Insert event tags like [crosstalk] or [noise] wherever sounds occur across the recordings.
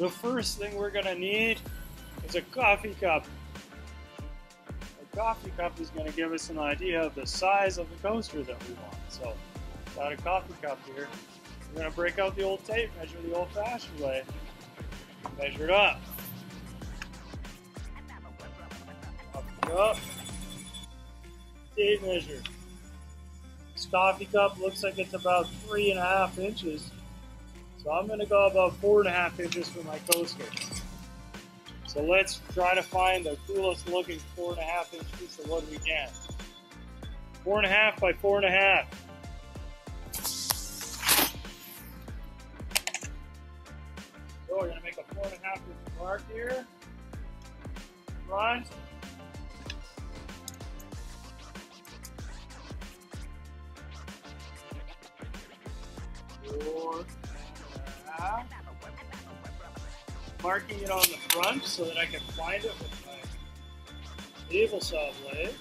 the first thing we're gonna need is a coffee cup. A coffee cup is gonna give us an idea of the size of the coaster that we want. So, got a coffee cup here. We're gonna break out the old tape, measure the old-fashioned way, measure it up. Up, up. Tape measure. This coffee cup looks like it's about three and a half inches. So I'm gonna go about four and a half inches for my coaster. So let's try to find the coolest looking four and a half inch piece of wood we can. Four and a half by four and a half. Marking it on the front so that I can find it with my table saw blade.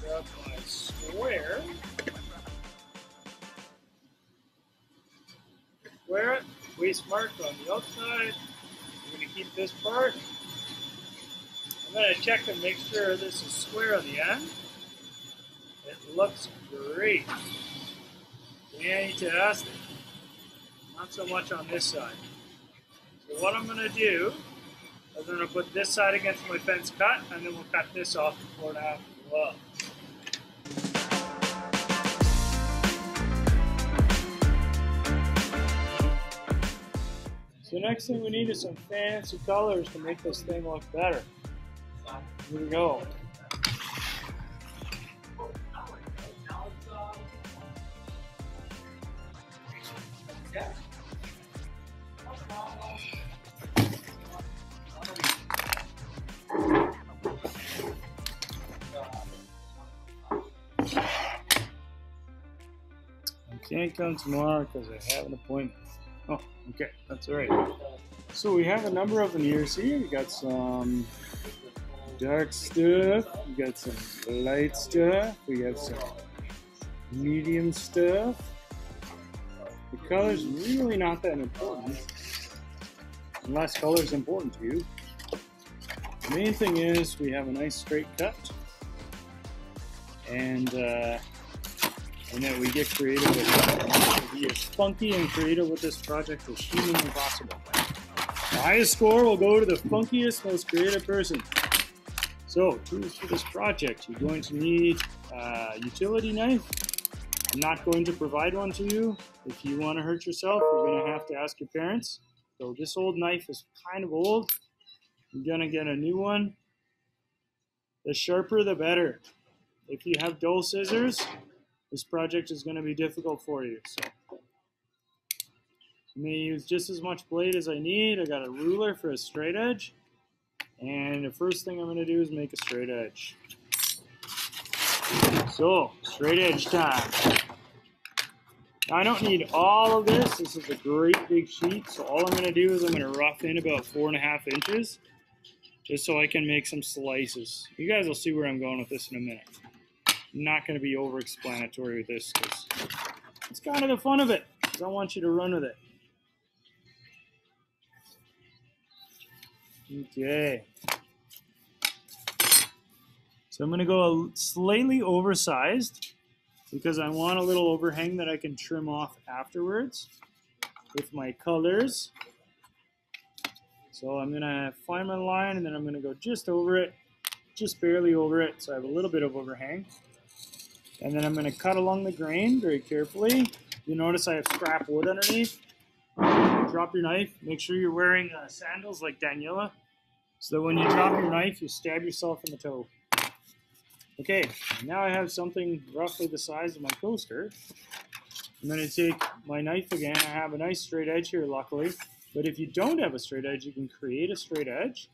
Grab my square. Square it. Waste mark on the outside. I'm going to keep this part. I'm going to check and make sure this is square on the end. It looks great. Fantastic. Not so much on this side. What I'm going to do is I'm going to put this side against my fence cut, and then we'll cut this off a half as well. So next thing we need is some fancy colors to make this thing look better. Here we go. I can't come tomorrow because I have an appointment. Oh, okay, that's all right. So we have a number of veneers here. We got some dark stuff. We got some light stuff. We got some medium stuff. The color's really not that important, unless color's important to you. The main thing is we have a nice straight cut, and uh, and that we get creative with it. Be as funky and creative with this project as humanly possible. Highest score will go to the funkiest, most creative person. So, tools for this project. You're going to need a utility knife. I'm not going to provide one to you. If you want to hurt yourself, you're going to have to ask your parents. So this old knife is kind of old. You're going to get a new one. The sharper, the better. If you have dull scissors, this project is going to be difficult for you. So I'm going to use just as much blade as I need. I got a ruler for a straight edge. And the first thing I'm going to do is make a straight edge. So, straight edge time. I don't need all of this. This is a great big sheet. So all I'm going to do is I'm going to rough in about four and a half inches just so I can make some slices. You guys will see where I'm going with this in a minute. Not going to be over-explanatory with this because it's kind of the fun of it. I want you to run with it. Okay. So I'm going to go slightly oversized because I want a little overhang that I can trim off afterwards with my colors. So I'm going to find my line and then I'm going to go just over it, just barely over it, so I have a little bit of overhang. And then I'm going to cut along the grain very carefully. You notice I have scrap wood underneath. Drop your knife. Make sure you're wearing uh, sandals like Daniela, so that when you drop your knife, you stab yourself in the toe. Okay, now I have something roughly the size of my coaster. I'm going to take my knife again. I have a nice straight edge here, luckily. But if you don't have a straight edge, you can create a straight edge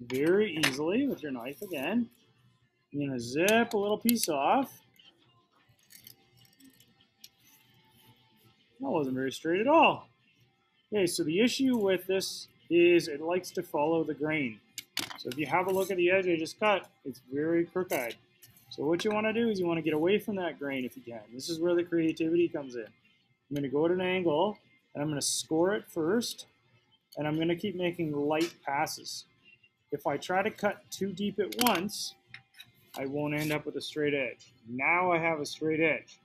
very easily with your knife again. You're going to zip a little piece off. That wasn't very straight at all. Okay, so the issue with this is it likes to follow the grain. So if you have a look at the edge I just cut, it's very crooked. So what you want to do is you want to get away from that grain if you can. This is where the creativity comes in. I'm going to go at an angle, and I'm going to score it first. and I'm going to keep making light passes. If I try to cut too deep at once, I won't end up with a straight edge. Now I have a straight edge.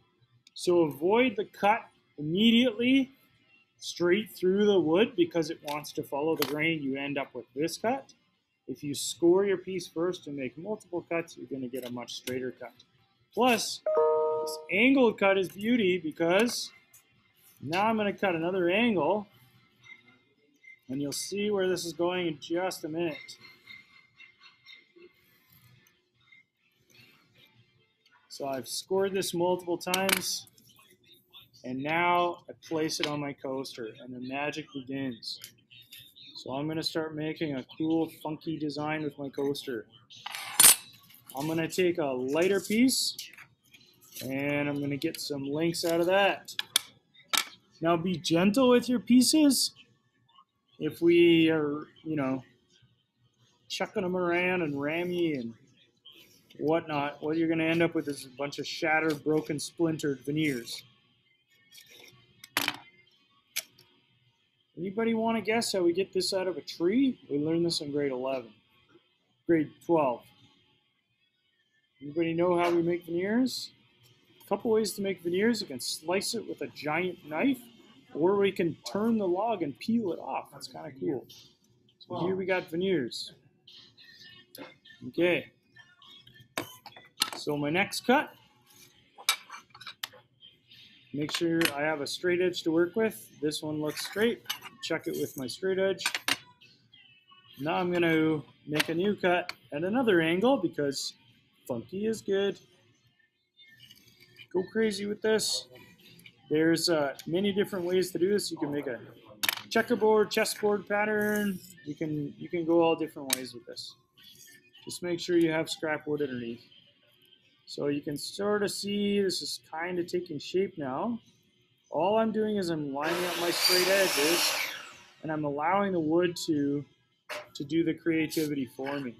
So avoid the cut immediately straight through the wood because it wants to follow the grain. You end up with this cut. If you score your piece first and make multiple cuts, you're going to get a much straighter cut. Plus, this angled cut is beauty because now I'm going to cut another angle and you'll see where this is going in just a minute. So I've scored this multiple times. And now I place it on my coaster and the magic begins. So I'm gonna start making a cool, funky design with my coaster. I'm gonna take a lighter piece and I'm gonna get some links out of that. Now be gentle with your pieces. If we are, you know, chucking them around and rammy and whatnot, what you're gonna end up with is a bunch of shattered, broken, splintered veneers. Anybody want to guess how we get this out of a tree? We learned this in grade 11. Grade 12. Anybody know how we make veneers? A couple ways to make veneers. You can slice it with a giant knife, or we can turn the log and peel it off. That's kind of cool. So here we got veneers. Okay. So my next cut, make sure I have a straight edge to work with. This one looks straight check it with my straight edge. Now I'm going to make a new cut at another angle because funky is good. Go crazy with this. There's uh, many different ways to do this. You can make a checkerboard, chessboard pattern. You can you can go all different ways with this. Just make sure you have scrap wood underneath. So you can sort of see this is kind of taking shape now. All I'm doing is I'm lining up my straight edges and I'm allowing the wood to, to do the creativity for me.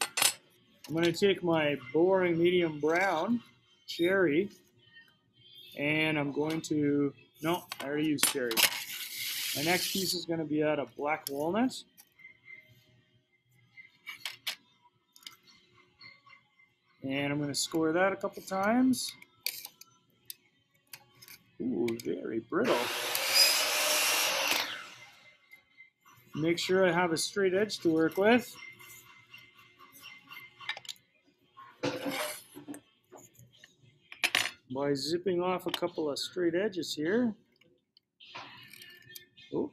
I'm going to take my boring medium brown cherry and I'm going to, no, I already used cherry. My next piece is going to be out of black walnut. And I'm going to score that a couple times. Ooh, very brittle. Make sure I have a straight edge to work with. By zipping off a couple of straight edges here. Oh.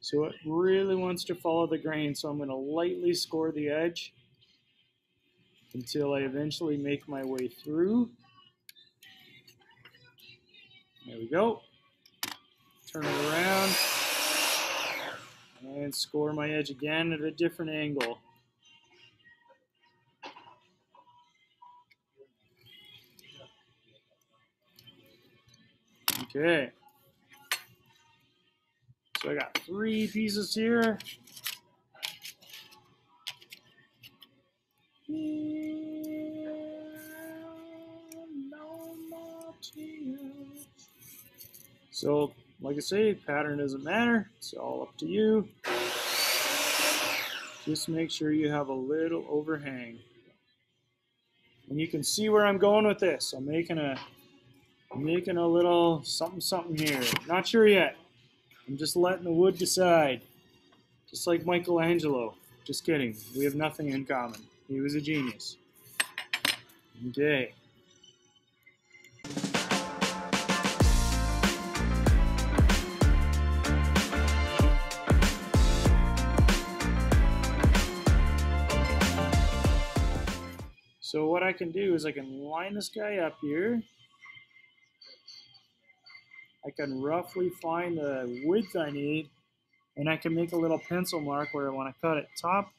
So it really wants to follow the grain, so I'm going to lightly score the edge until I eventually make my way through. There we go. Turn it around and score my edge again at a different angle. Okay. So I got three pieces here. So like I say, pattern doesn't matter. It's all up to you. Just make sure you have a little overhang. And you can see where I'm going with this. I'm making a I'm making a little something something here. Not sure yet. I'm just letting the wood decide. Just like Michelangelo. Just kidding. We have nothing in common. He was a genius. Okay. So what I can do is I can line this guy up here. I can roughly find the width I need and I can make a little pencil mark where I want to cut it top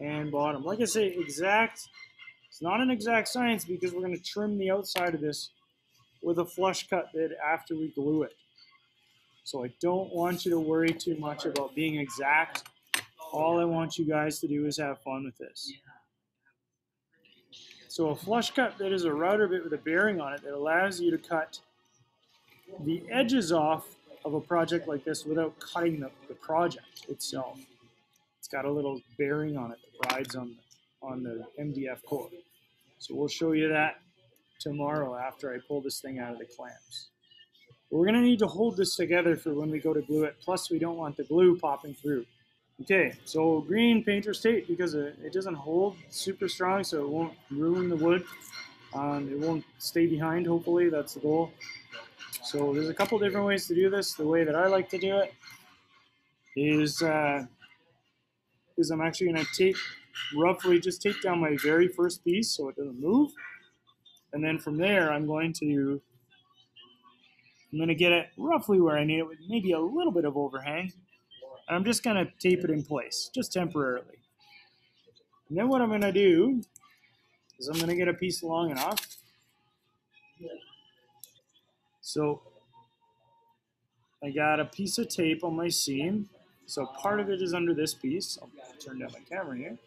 and bottom. Like I say, exact, it's not an exact science because we're going to trim the outside of this with a flush cut bit after we glue it. So I don't want you to worry too much about being exact. All I want you guys to do is have fun with this. So a flush cut bit is a router bit with a bearing on it that allows you to cut the edges off of a project like this without cutting the, the project itself. It's got a little bearing on it that rides on the, on the MDF core. So we'll show you that tomorrow after I pull this thing out of the clamps. We're going to need to hold this together for when we go to glue it. Plus, we don't want the glue popping through. Okay, so green painter's tape because it, doesn't hold super strong, so it won't ruin the wood. Um, it won't stay behind, hopefully. That's the goal. So there's a couple different ways to do this. The way that I like to do it is, uh, is I'm actually going to tape, roughly just take down my very first piece so it doesn't move. And then from there, I'm going to I'm going to get it roughly where I need it with maybe a little bit of overhang. I'm just going to tape it in place, just temporarily. And then what I'm going to do is I'm going to get a piece long enough. So I got a piece of tape on my seam. So part of it is under this piece. I'll turn down my camera here.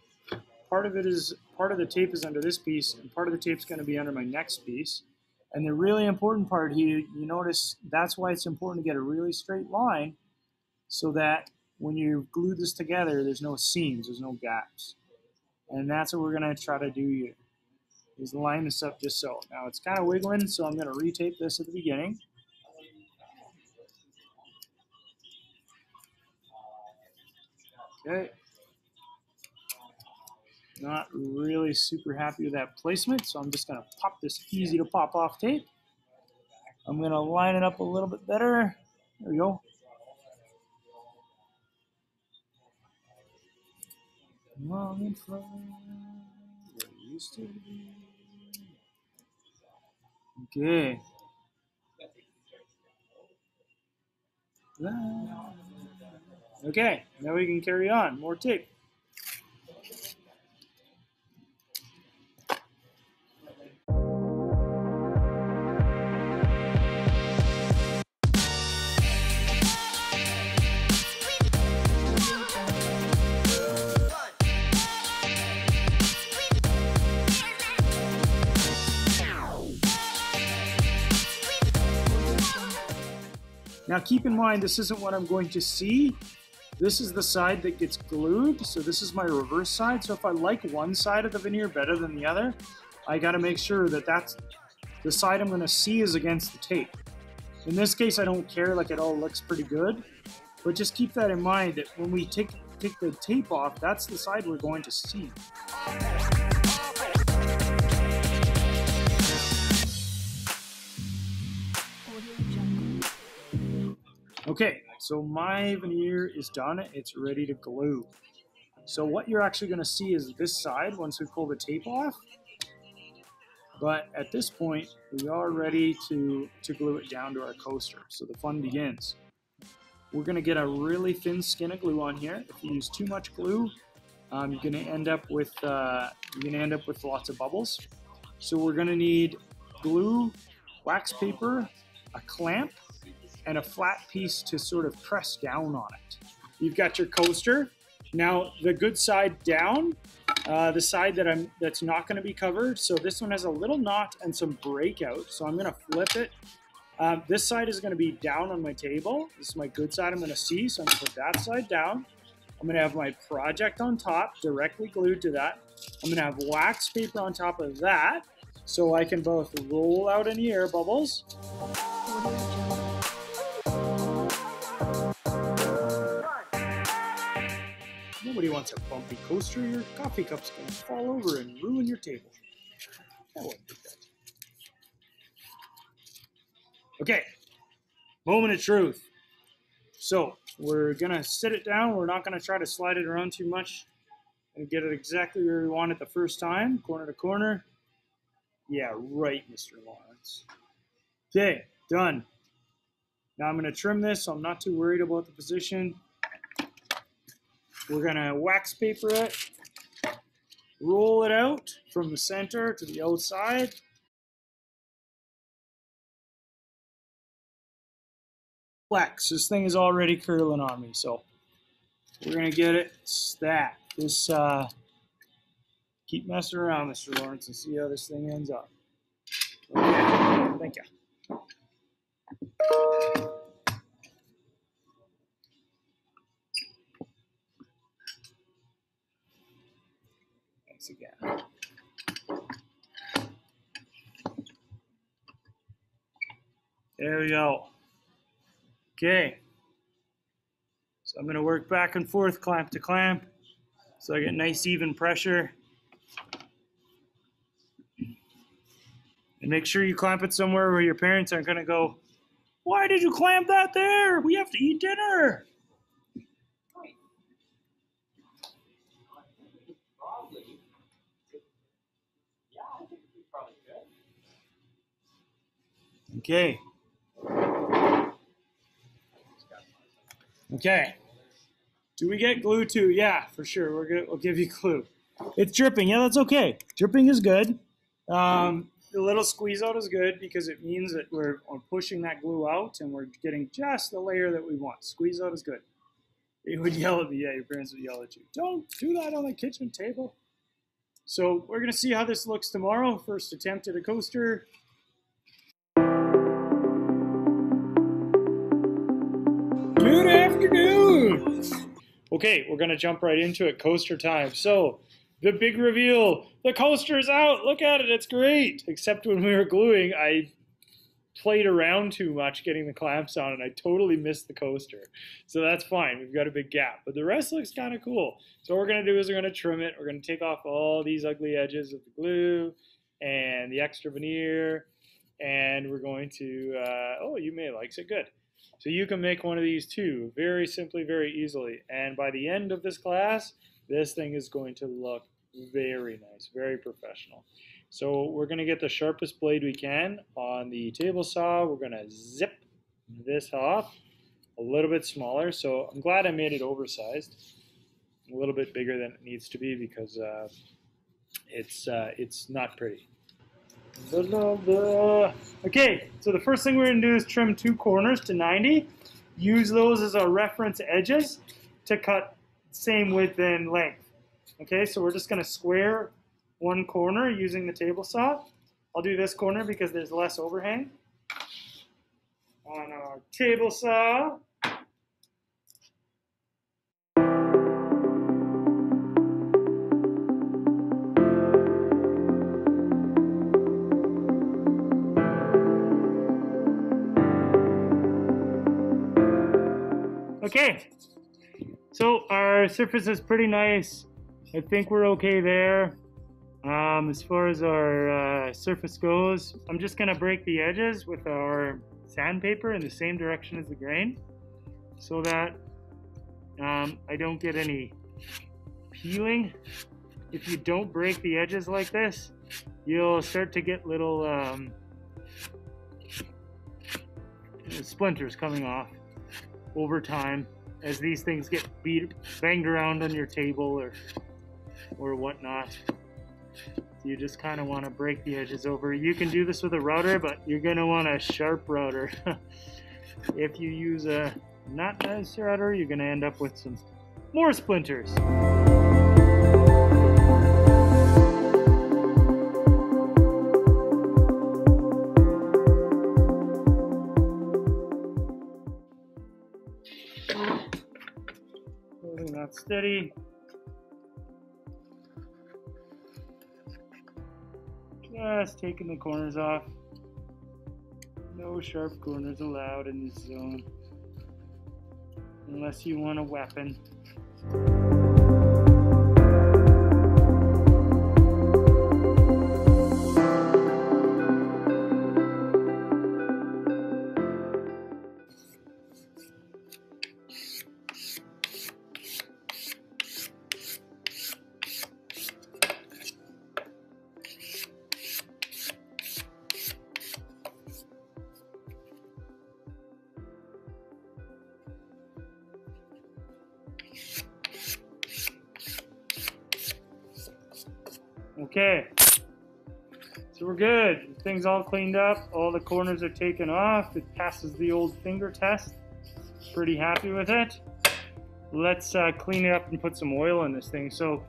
Part of it is part of the tape is under this piece, and part of the tape is going to be under my next piece. And the really important part here, you notice that's why it's important to get a really straight line so that when you glue this together, there's no seams, there's no gaps. And that's what we're gonna try to do here, is line this up just so. Now it's kind of wiggling, so I'm gonna retape this at the beginning. Okay. Not really super happy with that placement, so I'm just going to pop this easy to pop off tape. I'm going to line it up a little bit better. There we go. Long in front, used to be. Okay. Okay, now we can carry on. More tape. Now keep in mind, this isn't what I'm going to see. This is the side that gets glued, so this is my reverse side. So if I like one side of the veneer better than the other, I gotta make sure that that's the side I'm gonna see is against the tape. In this case, I don't care, like it all looks pretty good, but just keep that in mind that when we take, take the tape off, that's the side we're going to see. Okay, so my veneer is done. It's ready to glue. So what you're actually going to see is this side once we pull the tape off. But at this point, we are ready to, to glue it down to our coaster. So the fun begins. We're going to get a really thin skin of glue on here. If you use too much glue, um, you're going to end up with uh, you're going to end up with lots of bubbles. So we're going to need glue, wax paper, a clamp, and a flat piece to sort of press down on it. You've got your coaster. Now the good side down, uh, the side that I'm that's not going to be covered. So this one has a little knot and some breakout. So I'm going to flip it. Um, this side is going to be down on my table. This is my good side I'm going to see. So I'm going to put that side down. I'm going to have my project on top, directly glued to that. I'm going to have wax paper on top of that so I can both roll out any air bubbles Nobody wants a bumpy coaster. Your coffee cup's gonna fall over and ruin your table. That wouldn't good. Okay, moment of truth. So we're gonna sit it down. We're not gonna try to slide it around too much and get it exactly where we want it the first time, corner to corner. Yeah, right, Mr. Lawrence. Okay, done. Now I'm gonna trim this, so I'm not too worried about the position. We're gonna wax paper it, roll it out from the center to the outside. Flex, this thing is already curling on me, so we're gonna get it that. This, uh, keep messing around, Mr. Lawrence, and see how this thing ends up. Okay, thank you. Again. There we go. Okay. So I'm going to work back and forth, clamp to clamp, so I get nice even pressure. And make sure you clamp it somewhere where your parents aren't going to go, why did you clamp that there? We have to eat dinner. Okay. Okay. Do we get glue too? Yeah, for sure. We're good. We'll give you [laughs] glue. It's dripping. Yeah, that's okay. Dripping is good. Um, the little squeeze out is good because it means that we're, pushing that glue out and we're getting just the layer that we want. Squeeze out is good. They would yell at me. Yeah, your parents would yell at you. Don't do that on the kitchen table. So we're going to see how this looks tomorrow. First attempt at a coaster. Afternoon. Okay, we're going to jump right into it. Coaster time. So the big reveal. The coaster is out. Look at it. It's great. Except when we were gluing, I played around too much getting the clamps on and I totally missed the coaster. So that's fine. We've got a big gap. But the rest looks kind of cool. So what we're going to do is we're going to trim it. We're going to take off all these ugly edges of the glue and the extra veneer. And we're going to, uh, oh, you may likes it. Good. So you can make one of these too, very simply, very easily. And by the end of this class, this thing is going to look very nice, very professional. So we're going to get the sharpest blade we can on the table saw. We're going to zip this off a little bit smaller. So I'm glad I made it oversized, a little bit bigger than it needs to be because uh, it's uh, it's not pretty. Okay, so the first thing we're going to do is trim two corners to 90. Use those as our reference edges to cut same width and length. Okay, so we're just going to square one corner using the table saw. I'll do this corner because there's less overhang. On our table saw. Okay, so our surface is pretty nice. I think we're okay there. Um, as far as our uh, surface goes, I'm just gonna break the edges with our sandpaper in the same direction as the grain so that um, I don't get any peeling. If you don't break the edges like this, you'll start to get little um, splinters coming off over time as these things get beat banged around on your table or or whatnot. You just kind of want to break the edges over. You can do this with a router, but you're going to want a sharp router. [laughs] if you use a not nice router, you're going to end up with some more splinters. Steady. Just taking the corners off. No sharp corners allowed in this zone. Unless you want a weapon. Good. Things all cleaned up. All the corners are taken off. It passes the old finger test. Pretty happy with it. Let's uh, clean it up and put some oil in this thing. So,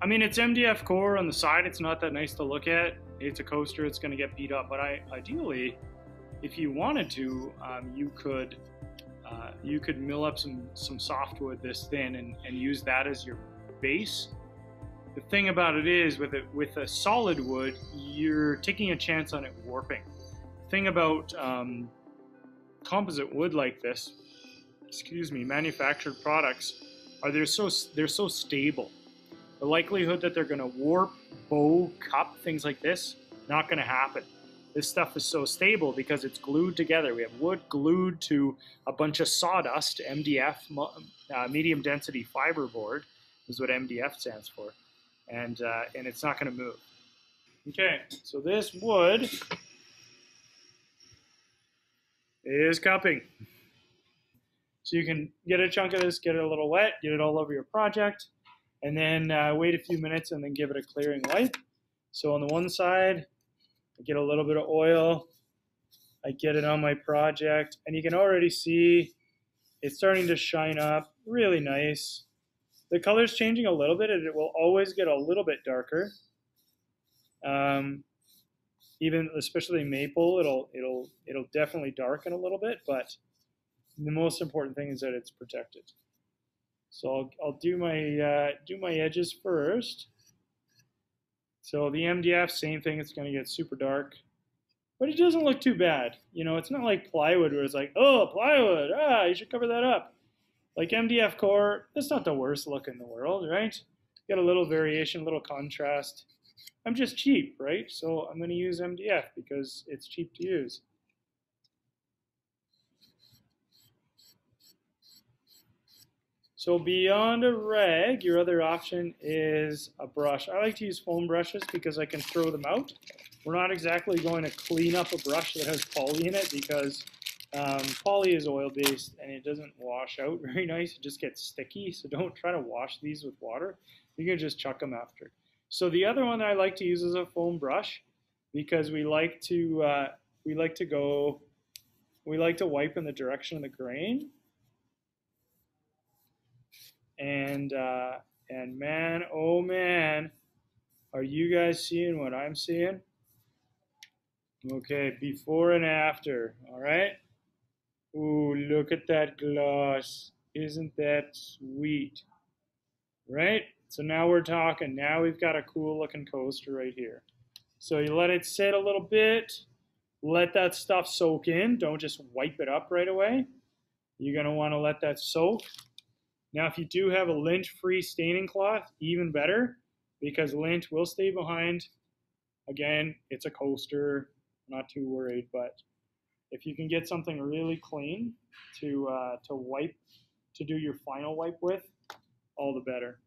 I mean, it's MDF core on the side. It's not that nice to look at. It's a coaster. It's going to get beat up. But I, ideally, if you wanted to, um, you could uh, you could mill up some some softwood this thin and, and use that as your base the thing about it is with it with a solid wood, you're taking a chance on it warping. The thing about um, composite wood like this, excuse me, manufactured products are they're so they're so stable. The likelihood that they're going to warp, bow, cup, things like this, not going to happen. This stuff is so stable because it's glued together. We have wood glued to a bunch of sawdust, MDF, uh, medium density fiberboard is what MDF stands for and, uh, and it's not going to move. Okay, so this wood is cupping. So you can get a chunk of this, get it a little wet, get it all over your project, and then uh, wait a few minutes and then give it a clearing wipe. So on the one side, I get a little bit of oil, I get it on my project, and you can already see it's starting to shine up really nice. The color's changing a little bit, and it will always get a little bit darker. Um, even especially maple, it'll it'll it'll definitely darken a little bit, but the most important thing is that it's protected. So I'll, I'll do my uh, do my edges first. So the MDF, same thing. It's going to get super dark, but it doesn't look too bad. You know, it's not like plywood where it's like, oh, plywood, ah, you should cover that up. Like MDF core, it's not the worst look in the world, right? Get a little variation, a little contrast. I'm just cheap, right? So I'm going to use MDF because it's cheap to use. So beyond a rag, your other option is a brush. I like to use foam brushes because I can throw them out. We're not exactly going to clean up a brush that has poly in it because um, poly is oil based and it doesn't wash out [laughs] very nice. It just gets sticky. So don't try to wash these with water. You can just chuck them after. So the other one I like to use is a foam brush because we like to uh, we like to go we like to wipe in the direction of the grain. And uh, and man, oh man, are you guys seeing what I'm seeing? Okay, before and after, all right? Ooh, look at that gloss. Isn't that sweet? Right? So now we're talking. Now we've got a cool looking coaster right here. So you let it sit a little bit. Let that stuff soak in. Don't just wipe it up right away. You're going to want to let that soak. Now, if you do have a lint-free staining cloth, even better, because lint will stay behind. Again, it's a coaster. Not too worried, but if you can get something really clean to uh, to wipe to do your final wipe with, all the better.